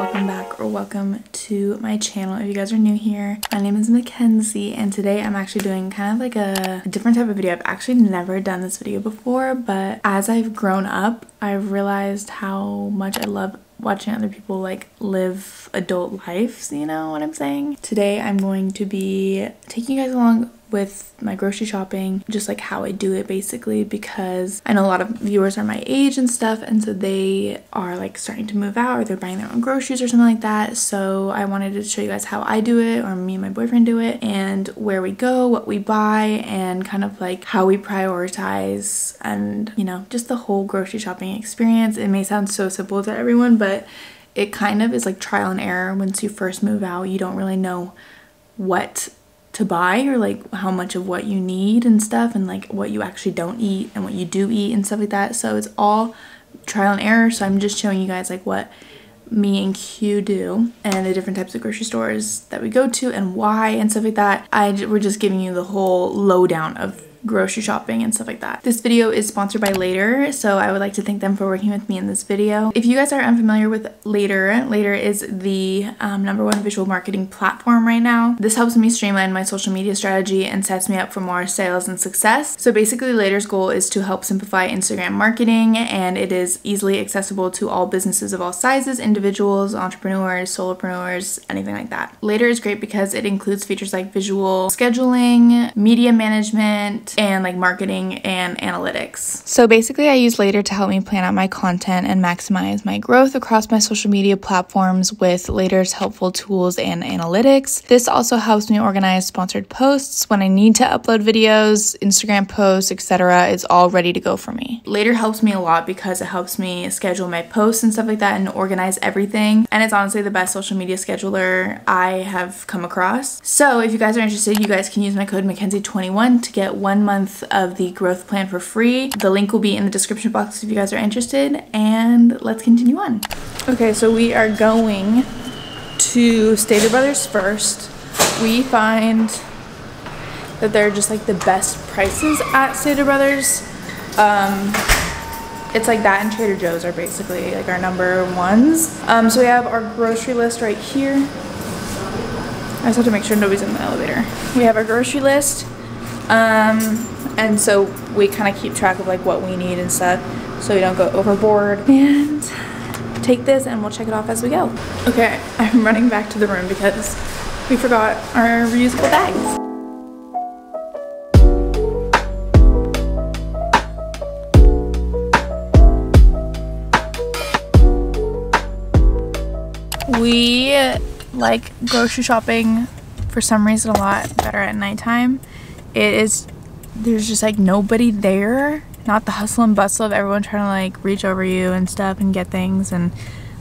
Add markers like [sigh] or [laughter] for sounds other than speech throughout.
welcome back or welcome to my channel. If you guys are new here, my name is McKenzie and today I'm actually doing kind of like a, a, different type of video. I've actually never done this video before, but as I've grown up, I've realized how much I love watching other people like live adult lives, you know what I'm saying? Today I'm going to be taking you guys along with my grocery shopping, just like how I do it basically, because I know a lot of viewers are my age and stuff, and so they are like starting to move out or they're buying their own groceries or something like that. So I wanted to show you guys how I do it, or me and my boyfriend do it, and where we go, what we buy, and kind of like how we prioritize, and you know, just the whole grocery shopping experience. It may sound so simple to everyone, but it kind of is like trial and error once you first move out. You don't really know what to buy or like how much of what you need and stuff and like what you actually don't eat and what you do eat and stuff like that. So it's all trial and error. So I'm just showing you guys like what me and Q do and the different types of grocery stores that we go to and why and stuff like that. I we're just giving you the whole lowdown of grocery shopping and stuff like that. This video is sponsored by Later, so I would like to thank them for working with me in this video. If you guys are unfamiliar with Later, Later is the um, number one visual marketing platform right now. This helps me streamline my social media strategy and sets me up for more sales and success. So basically Later's goal is to help simplify Instagram marketing and it is easily accessible to all businesses of all sizes, individuals, entrepreneurs, solopreneurs, anything like that. Later is great because it includes features like visual scheduling, media management, and like marketing and analytics. So basically, I use Later to help me plan out my content and maximize my growth across my social media platforms with Later's helpful tools and analytics. This also helps me organize sponsored posts when I need to upload videos, Instagram posts, etc. It's all ready to go for me. Later helps me a lot because it helps me schedule my posts and stuff like that and organize everything. And it's honestly the best social media scheduler I have come across. So if you guys are interested, you guys can use my code McKenzie21 to get one one month of the growth plan for free. The link will be in the description box if you guys are interested and let's continue on. Okay, so we are going to Stater Brothers first. We find that they're just like the best prices at Stater Brothers. Um, it's like that and Trader Joe's are basically like our number ones. Um, so we have our grocery list right here. I just have to make sure nobody's in the elevator. We have our grocery list. Um, and so we kind of keep track of like what we need and stuff so we don't go overboard. And take this and we'll check it off as we go. Okay, [laughs] I'm running back to the room because we forgot our reusable bags. We like grocery shopping for some reason a lot better at nighttime it is there's just like nobody there. Not the hustle and bustle of everyone trying to like reach over you and stuff and get things and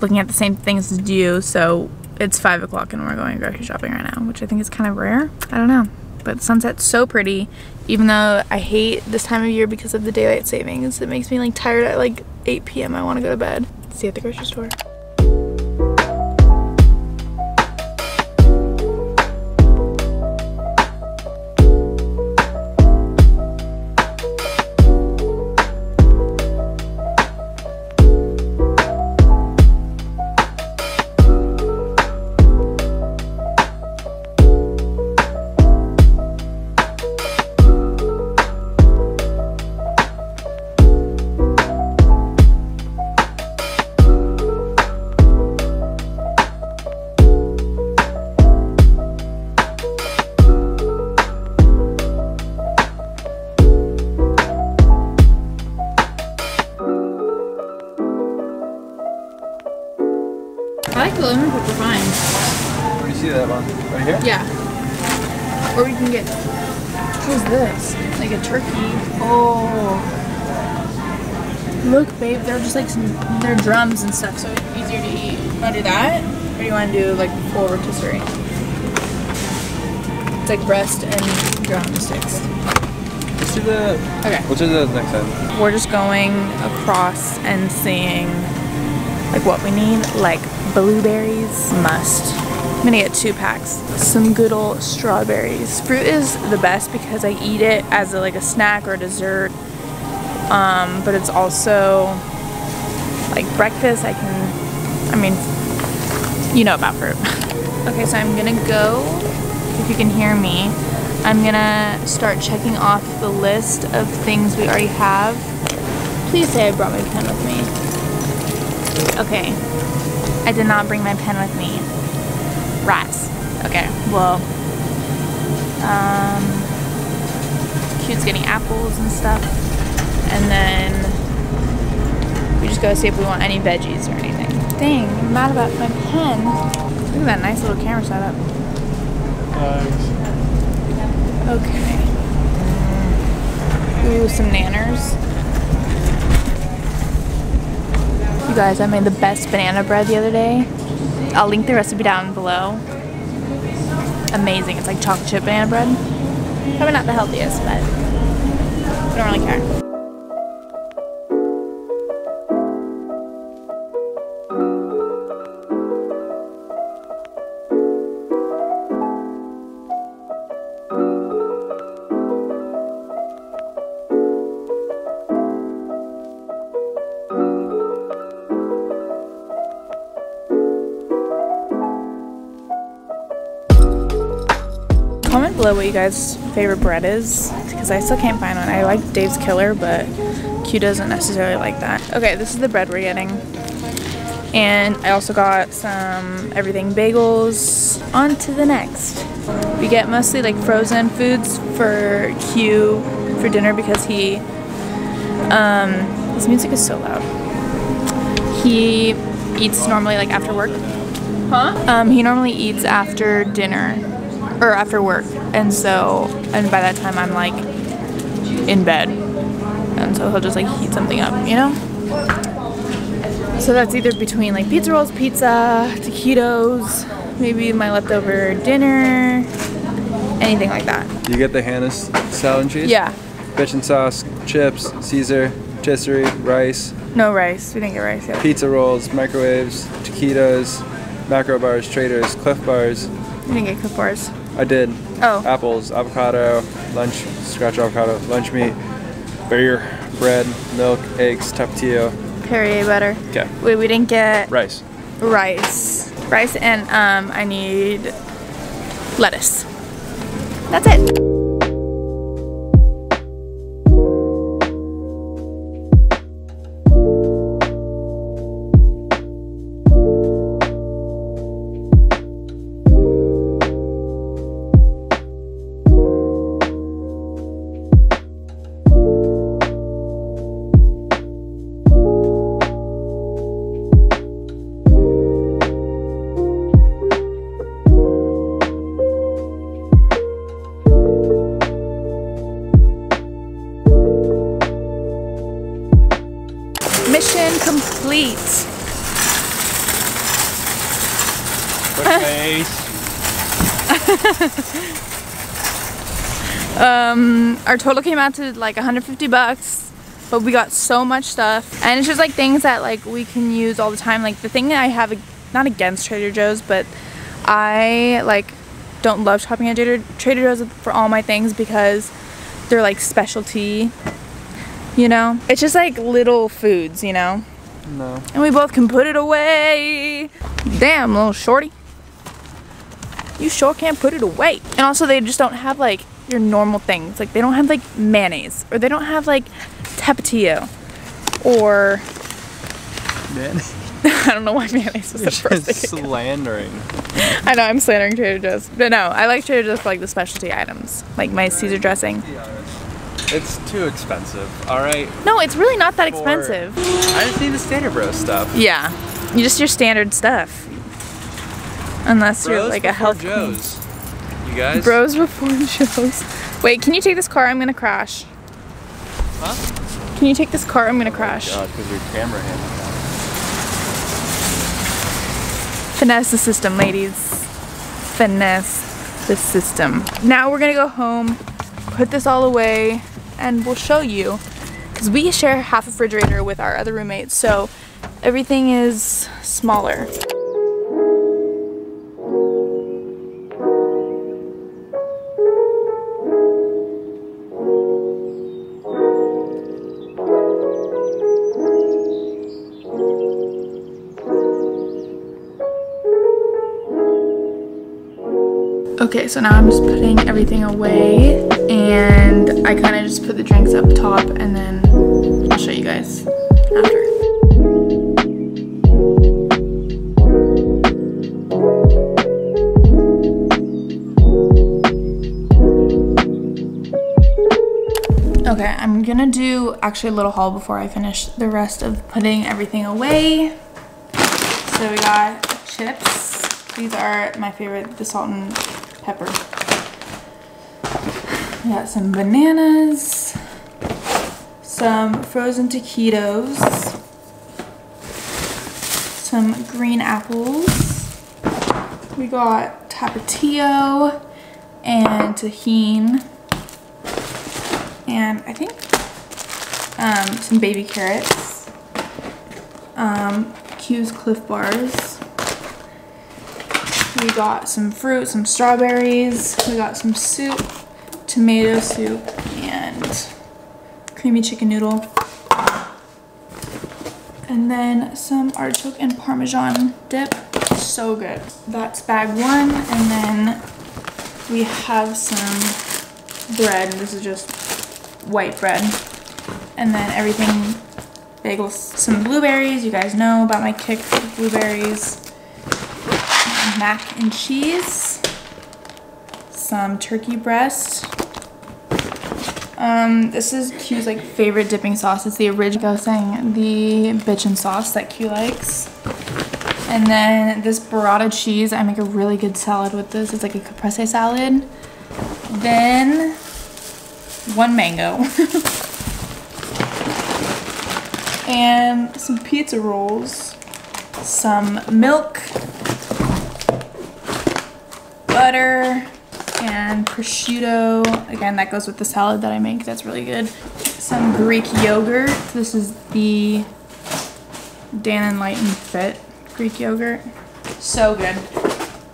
looking at the same things as you. So it's five o'clock and we're going grocery shopping right now which i think is kind of rare. I don't know. But sunset's so pretty even though i hate this time of year because of the daylight savings. It makes me like tired at like 8 p.m i want to go to bed. See you at the grocery store Or we can get, what's this? Like a turkey. Oh. Look, babe, they're just like some, they're drums and stuff, so it's easier to eat. You want to do that? Or do you want to do like full rotisserie? It's like breast and drumsticks. Let's do the, okay. We'll do the next time. We're just going across and seeing like what we need, like blueberries, must, I'm gonna get two packs. Some good old strawberries. Fruit is the best because I eat it as a, like a snack or a dessert. Um, but it's also like breakfast. I can, I mean, you know about fruit. [laughs] okay, so I'm gonna go, if you can hear me, I'm gonna start checking off the list of things we already have. Please say I brought my pen with me. Okay, I did not bring my pen with me. Rats. Okay, well, um, Q's getting apples and stuff. And then we just gotta see if we want any veggies or anything. Dang, I'm mad about my pen. Look at that nice little camera setup. Okay. Ooh, some nanners. You guys, I made the best banana bread the other day. I'll link the recipe down below. Amazing. It's like chocolate chip banana bread. Probably not the healthiest, but I don't really care. Comment below what you guys' favorite bread is, because I still can't find one. I like Dave's Killer, but Q doesn't necessarily like that. Okay, this is the bread we're getting. And I also got some everything bagels. On to the next. We get mostly like frozen foods for Q for dinner because he, um, his music is so loud. He eats normally like after work. Huh? Um, he normally eats after dinner or after work. And so and by that time I'm like in bed. And so he'll just like heat something up you know? So that's either between like pizza rolls pizza taquitos maybe my leftover dinner anything like that. You get the Hannah's salad and cheese? yeah. Bitchin' sauce, chips, Caesar, rotisserie, rice, no rice. We didn't get rice yet. Pizza rolls, microwaves, taquitos, macro bars, traders, Clif bars. we didn't get Clif bars I did. oh Apples, avocado, lunch, scratch avocado, lunch meat, beer, bread, milk, eggs, tapatio. Perrier butter Okay. wait we didn't get Rice. rice rice and um I need lettuce that's it um our total came out to like 150 bucks but we got so much stuff. And it's just like things that like we can use all the time. Like the thing that i have not against trader joe's but i like don't love shopping at trader, trader joe's for all my things because they're like specialty you know? It's just like little foods you know? No. and we both can put it away. Damn little shorty you sure can't put it away and also they just don't have like your normal things like they don't have like mayonnaise or they don't have like tapatio or Man, [laughs] I don't know why mayonnaise was the first thing. slandering. [laughs] I know I'm slandering Trader Joe's, but no, I like Trader Joe's for like the specialty items, like my Caesar dressing. It's too expensive, alright? No, it's really not that For- expensive. I just need the standard bro stuff. Yeah, you just your standard stuff, unless you're like a before health queen. You guys? Bros before [laughs] Joe's. Wait, can you take this car? I'm gonna crash. Huh? Can you take this car? I'm gonna crash. Oh God, because your camera handle. Finesse the system, ladies. Finesse the system. Now we're gonna go home, put this all away, and we'll show you. Because we share half a refrigerator with our other roommates, so everything is smaller. So now I'm just putting everything away and I kind of just put the drinks up top and then I'll show you guys after. Okay, I'm gonna do actually a little haul before I finish the rest of putting everything away. So we got chips. These are my favorite, the salt and pepper. We got some bananas, some frozen taquitos, some green apples. We got tapatio and Tajín and I think um, some baby carrots, um, Q's Clif Bars. We got some fruit, some strawberries. We got some soup, tomato soup, and creamy chicken noodle. And then some artichoke and parmesan dip. So good. That's bag one. And then we have some bread. This is just white bread. And then everything, bagels, some blueberries. You guys know about my kick blueberries. Mac and cheese. Some turkey breast. Um, this is Q's like favorite dipping sauce. It's the original, I was saying, the bitchin' sauce that Q likes. And then this burrata cheese, I make a really good salad with this. It's like a caprese salad. Then one mango. [laughs] and some pizza rolls, some milk, butter, and prosciutto. Again, that goes with the salad that I make. That's really good. Some Greek yogurt. This is the Dannon Light + Fit Greek yogurt. So good.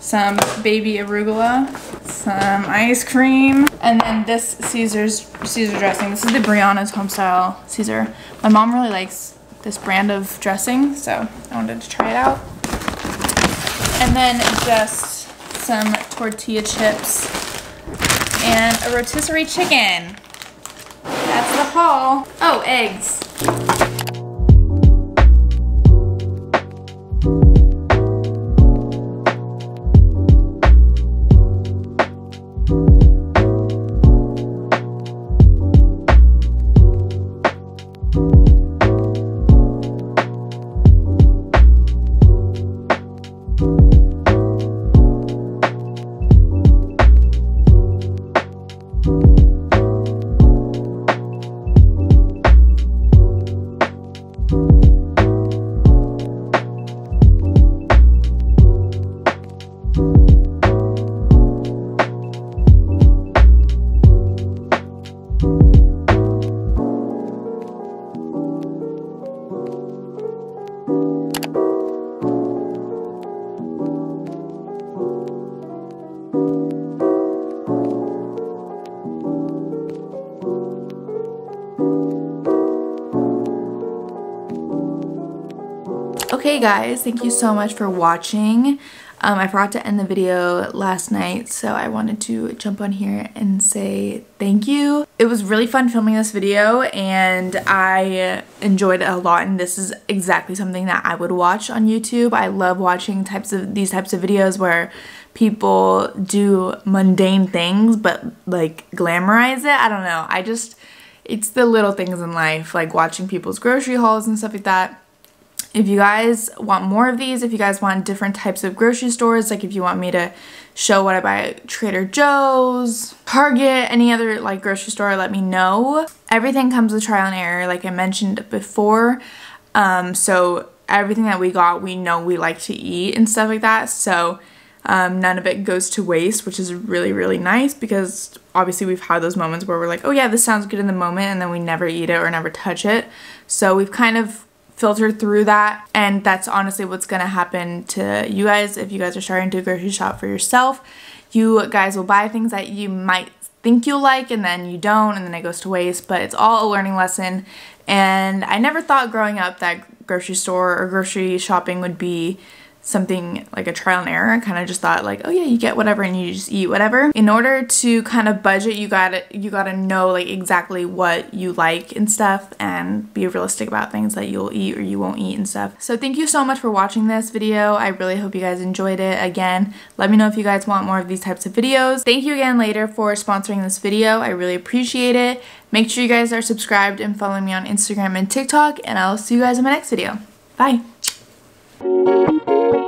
Some baby arugula, some ice cream, and then this Caesar's Caesar dressing. This is the Brianna's Homestyle Caesar. My mom really likes this brand of dressing, so I wanted to try it out. And then just some tortilla chips and a rotisserie chicken. That's the haul. Oh, eggs. Okay guys, thank you so much for watching. Um, I forgot to end the video last night, so I wanted to jump on here and say thank you. It was really fun filming this video, and I enjoyed it a lot, and this is exactly something that I would watch on YouTube. I love watching types of these types of videos where people do mundane things, but like glamorize it. I don't know. I just, it's the little things in life, like watching people's grocery hauls and stuff like that if you guys want more of these, if you guys want different types of grocery stores, like if you want me to show what I buy at Trader Joe's, Target, any other like grocery store, let me know. Everything comes with trial and error, like I mentioned before. Um, so everything that we got, we know we like to eat and stuff like that. So um, none of it goes to waste, which is really, really nice because obviously we've had those moments where we're like, oh yeah, this sounds good in the moment, and then we never eat it or never touch it. So we've kind of filter through that and that's honestly what's gonna happen to you guys if you guys are starting to grocery shop for yourself. You guys will buy things that you might think you'll like and then you don't and then it goes to waste but it's all a learning lesson. And I never thought growing up that grocery store or grocery shopping would be something like a trial and error. I kind of just thought like, oh yeah, you get whatever and you just eat whatever. In order to kind of budget, you gotta you gotta know like exactly what you like and stuff and be realistic about things that you'll eat or you won't eat and stuff. So thank you so much for watching this video. I really hope you guys enjoyed it. Again, let me know if you guys want more of these types of videos. Thank you again Later for sponsoring this video. I really appreciate it. Make sure you guys are subscribed and following me on Instagram and TikTok and I'll see you guys in my next video. Bye! Música